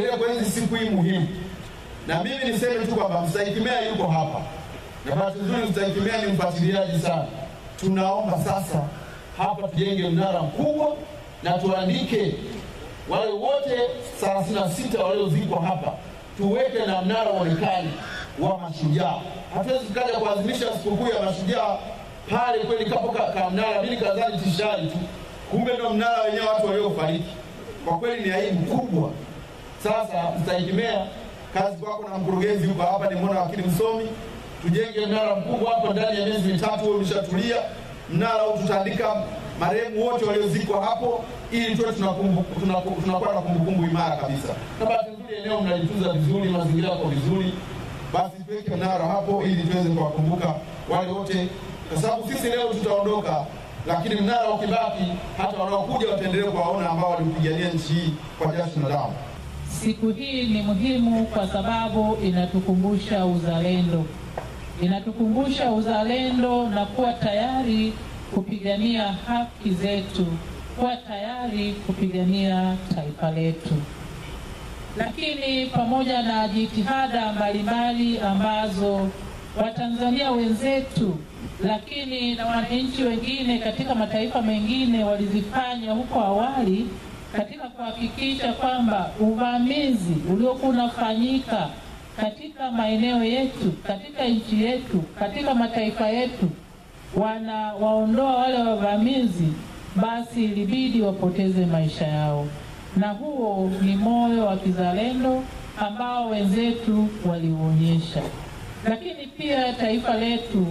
kwa hizi siku hii muhimu, na mimi niseme tu kwamba mstahiki meya yuko hapa, na bahati nzuri mstahiki meya ni mfuatiliaji sana. Tunaomba sasa hapa tujenge mnara mkubwa na tuandike wale wote thelathini na sita waliozikwa hapa, tuweke na mnara uonekane wa mashujaa. Hatuwezi tukaja kuadhimisha sikukuu ya mashujaa pale kweli kapo ka, ka mnara mimi kadhani tishari tu, kumbe ndo mnara wenyewe watu waliofariki. Kwa kweli ni aibu kubwa. Sasa mstahiki kazi kwako na mkurugenzi huko hapa, nimeona wakili msomi, tujenge mnara mkubwa hapa ndani ya miezi mitatu, umeshatulia. Mnara huu tutaandika marehemu wote waliozikwa hapo, ili tuwe tunakuwa na kumbukumbu imara kabisa. Na bahati nzuri eneo mnalitunza vizuri, mazingira yako vizuri, basi tuweke mnara hapo ili tuweze kuwakumbuka wale wote, kwa sababu sisi leo tutaondoka, lakini mnara ukibaki, hata wanaokuja wataendelea kuwaona ambao walipigania nchi hii kwa jasho na damu. Siku hii ni muhimu kwa sababu inatukumbusha uzalendo, inatukumbusha uzalendo na kuwa tayari kupigania haki zetu, kuwa tayari kupigania taifa letu. Lakini pamoja na jitihada mbalimbali ambazo Watanzania wenzetu lakini na wananchi wengine katika mataifa mengine walizifanya huko awali katika kuhakikisha kwamba uvamizi uliokuwa unafanyika katika maeneo yetu, katika nchi yetu, katika mataifa yetu, wanawaondoa wale wavamizi, basi ilibidi wapoteze maisha yao, na huo ni moyo wa kizalendo ambao wenzetu waliuonyesha. Lakini pia taifa letu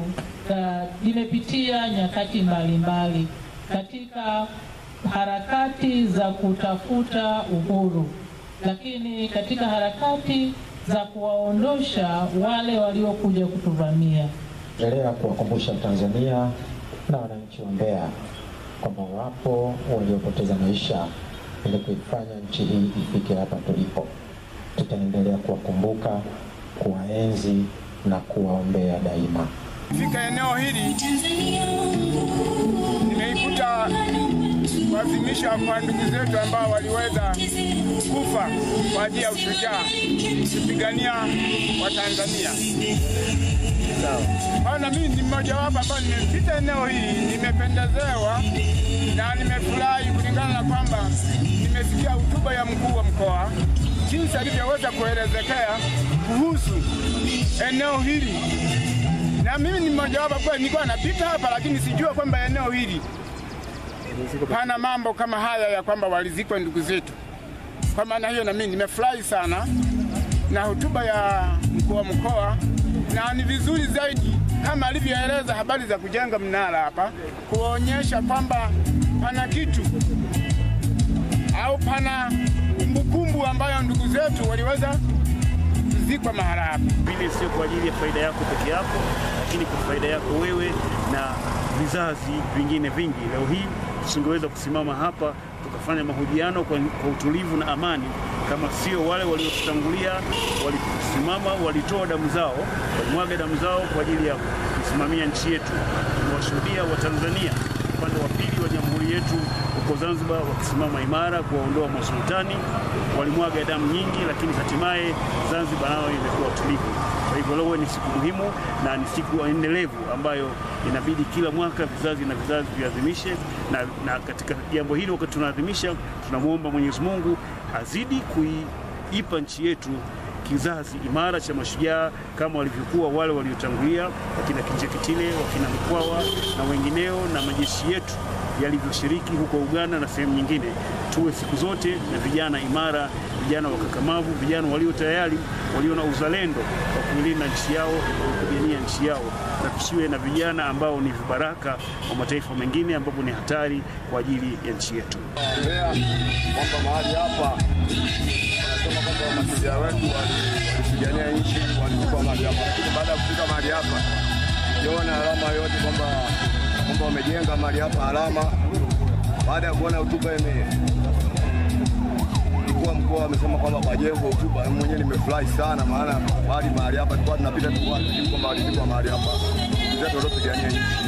limepitia nyakati mbalimbali katika harakati za kutafuta uhuru, lakini katika harakati za kuwaondosha wale waliokuja kutuvamia. Endelea kuwakumbusha Tanzania na wananchi wa Mbeya kwamba wapo waliopoteza maisha ili kuifanya nchi hii ifike hapa tulipo. Tutaendelea kuwakumbuka, kuwaenzi na kuwaombea daima. Fika eneo hili nimeikuta kuadhimisha kwa ndugu zetu ambao waliweza kufa kwa ajili ya ushujaa kupigania Watanzania. Sawa. Na mimi ni mmojawapo ambao nimepita eneo hili, nimependezewa na nimefurahi kulingana na kwamba nimesikia hotuba ya mkuu wa mkoa jinsi alivyoweza kuelezekea kuhusu eneo hili na mimi ni mmojawapo kwa nilikuwa napita hapa, lakini sijua kwamba eneo hili pana mambo kama haya ya kwamba walizikwa ndugu zetu. Kwa maana hiyo, na mimi nimefurahi sana na hotuba ya mkuu wa mkoa, na ni vizuri zaidi kama alivyoeleza habari za kujenga mnara hapa, kuonyesha kwamba pana kitu au pana kumbukumbu ambayo ndugu zetu waliweza kuzikwa mahala hapa. Vile sio kwa ajili ya faida yako peke yako, lakini kwa faida yako wewe na vizazi vingine vingi. Leo hii tusingeweza kusimama hapa tukafanya mahojiano kwa, kwa utulivu na amani kama sio wale waliotutangulia walisimama, walitoa damu zao, walimwaga damu zao kwa ajili ya kusimamia nchi yetu. Tumewashuhudia Watanzania upande wa pili wa jamhuri yetu huko Zanzibar wakisimama imara kuwaondoa masultani, walimwaga damu nyingi, lakini hatimaye Zanzibar nayo imekuwa tulivu. Kwa hivyo leo ni siku muhimu na ni siku endelevu ambayo inabidi kila mwaka vizazi na vizazi viadhimishe, na, na katika jambo hili wakati tunaadhimisha, tunamwomba Mwenyezi Mungu azidi kuipa nchi yetu kizazi imara cha mashujaa kama walivyokuwa wale waliotangulia, wakina Kinjekitile, wakina Mkwawa na wengineo, na majeshi yetu yalivyoshiriki huko Uganda na sehemu nyingine. Tuwe siku zote na vijana imara, vijana wakakamavu, vijana walio tayari, walio na uzalendo wa kuilinda nchi yao, kupigania nchi yao, na tusiwe na vijana ambao ni vibaraka wa mataifa mengine, ambapo ni hatari kwa ajili ya nchi yetu. Mahali hapa wetu walipigania nchi walikuwa mahali hapa, baada ya kufika mahali hapa sijaona alama yote kwamba kwamba wamejenga mahali hapa alama. Baada ya kuona hotuba ime mkuu wa mkoa amesema kwamba pajengwa hotuba, mwenyewe nimefurahi sana, maana mahali mahali hapa tulikuwa tunapita tulikuwa tunajua mahali hapa, zetu waliopigania nchi